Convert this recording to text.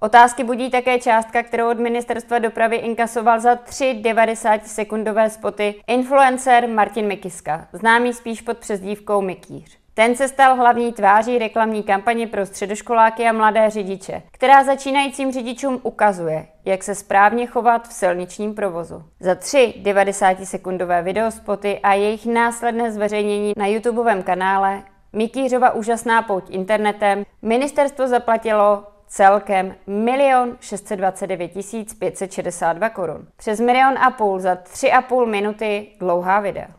Otázky budí také částka, kterou od ministerstva dopravy inkasoval za tři 90-sekundové spoty influencer Martin Mikiska, známý spíš pod přezdívkou Mikýř. Ten se stal hlavní tváří reklamní kampaně pro středoškoláky a mladé řidiče, která začínajícím řidičům ukazuje, jak se správně chovat v silničním provozu. Za tři 90-sekundové videospoty a jejich následné zveřejnění na YouTubeovém kanále Mikýřova úžasná pouť internetem ministerstvo zaplatilo celkem 1 629 562 korun. Přes milion a půl za 3,5 minuty dlouhá videa.